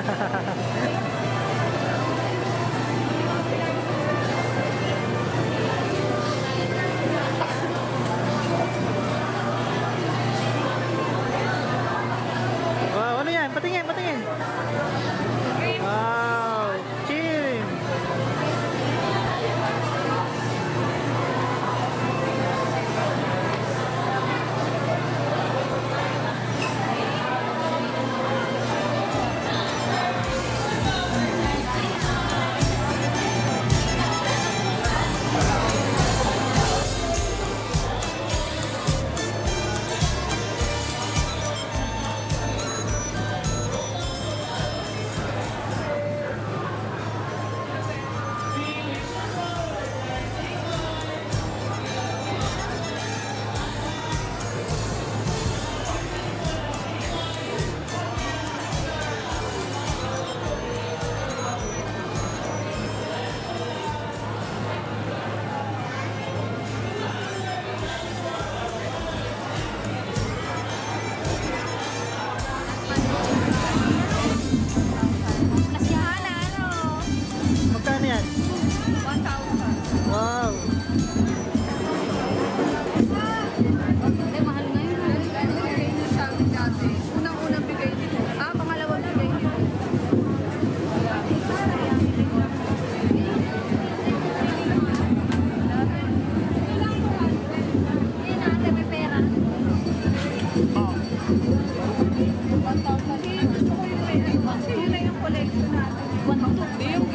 Wah, ini yang ya, pentingnya, pentingnya. Não.